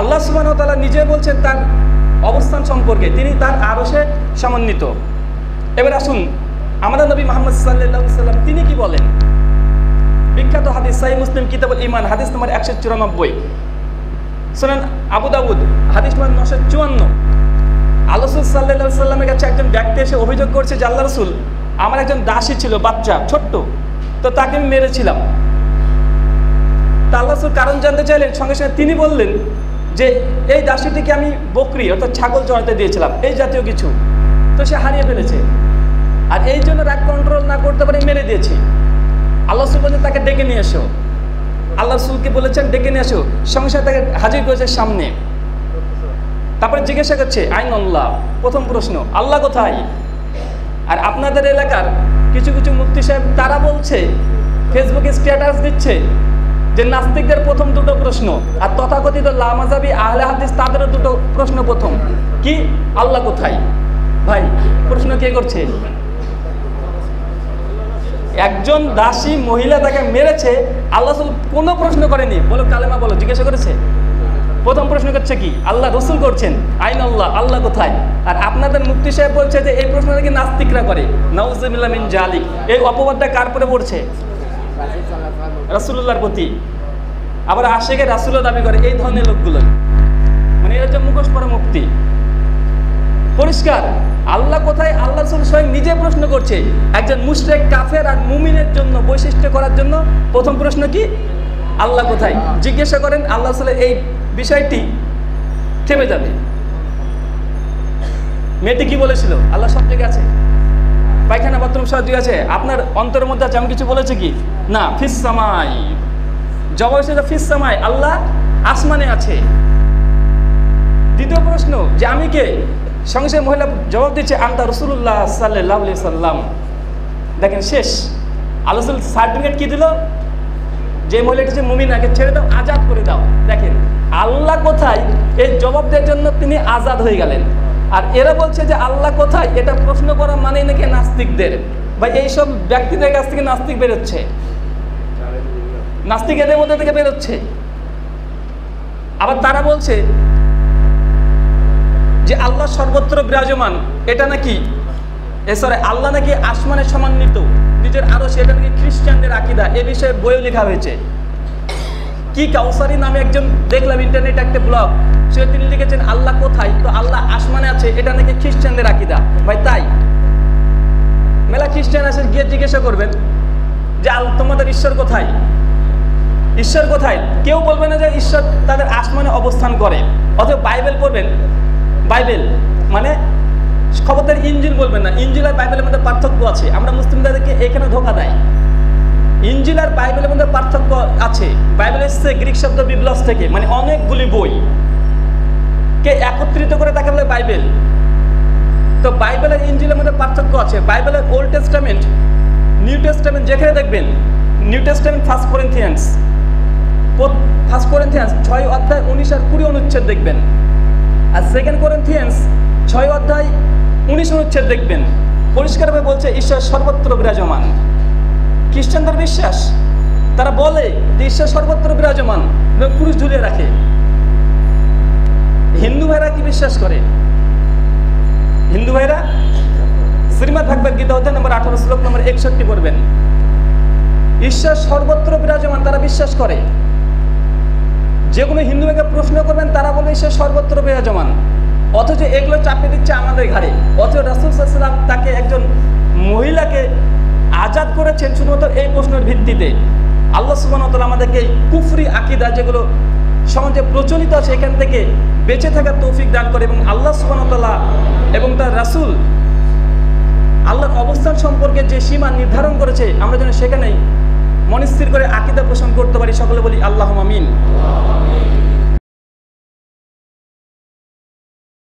আল্লাহ সুবাহ তালা নিজে বলছেন তার অবস্থান সম্পর্কে। তিনি তার আরসে সমন্বিত। এবার আসুন, আমাদের নবী মোহাম্মদ সাল্লাহ সাল্লাম তিনি কি বলেন? বিখ্যাত হাদিস সাই মুসলিম কিতাবুল ইমান হাদিস নম্বর একশো চুরানব্বই। শোনেন আবু দাউদ, হাদিস নম্বর নশো চুয়ান্ন। আল্লাহ সাল্লাহ সাল্লামের কাছে একজন ব্যক্তি এসে অভিযোগ করছে যে, আল্লাহ রসুল, আমার একজন দাসী ছিল, বাচ্চা, ছোট্ট। তো তাকে আমি মেরেছিলাম। তা আল্লাহ কারণ জানতে চাইলেন। সঙ্গে সঙ্গে তিনি বললেন যে এই দাসীটিকে আমি বকরি, অর্থাৎ ছাগল চড়াতে দিয়েছিলাম, এই জাতীয় কিছু। তো সে হারিয়ে ফেলেছে। আর এই জন্য রাগ কন্ট্রোল না করতে পারে, মেরে দিয়েছি। আল্লাহ রসুল বলছেন, তাকে ডেকে নিয়ে এসো। আল্লাহ রসুলকে বলেছেন? ডেকে নিয়ে এসো। সঙ্গে তাকে হাজির করেছে সামনে। তারপরে জিজ্ঞাসা করছে আইন আল্লাহ প্রথম প্রশ্ন, আল্লাহ কোথায়? আর আপনাদের এলাকার কিছু কিছু মুক্তি সাহেব, তারা বলছে, ফেসবুকে স্ট্যাটাস দিচ্ছে। যে নাস্তিকদের প্রথম দুটো প্রশ্ন আর তথাকথিত লামাজাবি আহলে হাদিস তাদেরও দুটো প্রশ্ন প্রথম। কি? আল্লাহ কোথায়? ভাই, প্রশ্ন কে করছে? একজন দাসী মহিলা তাকে মেরেছে, আল্লাহ কোনো প্রশ্ন করেনি। বলো, কালেমা বলো, জিজ্ঞাসা করেছে? প্রথম প্রশ্ন করছে কি? আল্লাহ রসুল করছেন। আইন আল্লাহ আল্লাহ কোথায়? আর আপনাদের মুক্তি সাহেব বলছে যে এই প্রশ্ন নাকি নাস্তিকরা করে। নওয়াজ মিন জালিক। এই অপবাদটা কার পরে পড়ছে? রাসুল্লাহর প্রতি। আবার আশেখে রাসুল্লাহ দাবি করে, এই ধরনের লোকগুলো মানে এরা হচ্ছে মুখোশ পরা মুক্তি। পরিষ্কার, আল্লাহ কোথায়? আল্লাহ রসুল স্বয়ং নিজে প্রশ্ন করছে, একজন মুশরেক কাফের আর মুমিনের জন্য বৈশিষ্ট্য করার জন্য? প্রথম প্রশ্ন কি? আল্লাহ কোথায়? জিজ্ঞাসা করেন, আল্লাহ রসুলের এই বিষয়টি থেমে যাবে। মেয়েটি কি বলেছিল? আল্লাহ সব জায়গায় আছে। পায়খানা বাথরুম সব জায়গায় আছে। আপনার অন্তরের মধ্যে আছে, আমি কিছু বলেছে কি? না, ফিস সামাই। জবাব হিসেবে ফিস সামাই। আল্লাহ আসমানে আছে। দ্বিতীয় প্রশ্ন, যে আমি কে? সঙ্গে সঙ্গে মহিলা জবাব দিচ্ছে, আন্তা রসুল্লাহ সাল্লাহ সাল্লাম দেখেন, শেষ। আল্লাহ সার্টিফিকেট কি দিল? যে মহিলাটি হচ্ছে মুমিনাকে ছেড়ে দাও, আজাদ করে দাও। দেখেন, আল্লাহ কোথায়? এই জবাব দেওয়ার জন্য তিনি আজাদ হয়ে গেলেন। আর এরা বলছে যে আল্লাহ কোথায়? এটা প্রশ্ন করা মানেই নাকি নাস্তিকদের। বা এইসব ব্যক্তিদের কাছ থেকে নাস্তিক বেরোচ্ছে। নাস্তিক এদের মধ্যে থেকে বেরোচ্ছে। আবার তারা বলছে যে আল্লাহ সর্বত্র বিরাজমান। এটা নাকি? এ সরে আল্লাহ নাকি আসমানে সমান্বিত। নিজের আরও সেটা নাকি খ্রিস্টানদের আকিদা। এ বিষয়ে বইও লেখা হয়েছে। কি কাউসারি নামে একজন দেখলাম ইন্টারনেট একটা ব্লগ সে তিনি লিখেছেন, আল্লাহ কোথায়? তো আল্লাহ আসমানে আছে, এটা নাকি খ্রিস্টানদের আকিদা? ভাই, তাই। মেলা খ্রিস্টান আছে, গিয়ে জিজ্ঞাসা করবেন যে তোমাদের ঈশ্বর কোথায়? ঈশ্বর কোথায়? কেউ বলবে না যে, ঈশ্বর তাদের আসমানে অবস্থান করে। অথবা বাইবেল পড়বেন? বাইবেল? মানে খবরদার ইঞ্জিল বলবেন না। ইঞ্জিল আর বাইবেলের মধ্যে পার্থক্য আছে। আমরা মুসলিম মুসলিমদেরকে এখানে ধোকা দেয়। ইঞ্জিল আর বাইবেলের মধ্যে পার্থক্য আছে। বাইবেল এসছে গ্রিক শব্দ বিপ্লস থেকে মানে অনেকগুলি বই। কে একত্রিত করে তাকে বলে বাইবেল? তো বাইবেল আর ইঞ্জিলের মধ্যে পার্থক্য আছে। বাইবেলের ওল্ড টেস্টামেন্ট নিউ টেস্টামেন্ট যেখানে দেখবেন new testament first Corinthians first Corinthians ছয় অধ্যায় উনিশ আর কুড়ি অনুচ্ছেদ দেখবেন। আর সেকেন্ড করেন্থিয়ান্স ছয় অধ্যায় উনিশ অনুচ্ছেদ দেখবেন। পরিষ্কারভাবে বলছে, ঈশ্বর সর্বত্র বিরাজমান। খ্রিস্টানদের বিশ্বাস? তারা বলে যে ঈশ্বর সর্বত্র বিরাজমান পুরুষ ঝুলিয়ে রাখে। হিন্দু ভাইরা কি বিশ্বাস করে? হিন্দু ভাইরা? শ্রীমদ ভাগবত গীতা অধ্যায় নম্বর আঠারো, শ্লোক নম্বর একষট্টি পড়বেন। ঈশ্বর সর্বত্র বিরাজমান, তারা বিশ্বাস করে। যে কোনো হিন্দু ভাইকে প্রশ্ন করবেন, তারা বলে ঈশ্বর সর্বত্র বিরাজমান। অথচ এগুলো চাপিয়ে দিচ্ছে আমাদের ঘাড়ে। অথচ রাসুল সাল্লাম তাকে একজন আজাদ করেছেন শুধুমাত্র এই প্রশ্নের ভিত্তিতে। আল্লাহ সুবাহতাল আমাদেরকে কুফরি আকিদা যেগুলো সমাজে প্রচলিত আছে, এখান থেকে বেঁচে থাকার তৌফিক দান করে এবং আল্লাহ সুবাহতাল্লাহ এবং তার রাসুল আল্লাহর অবস্থান সম্পর্কে যে সীমা নির্ধারণ করেছে, আমরা যেন সেখানেই মনস্থির করে আকিদা পোষণ করতে পারি। সকলে বলি আল্লাহ আমিন।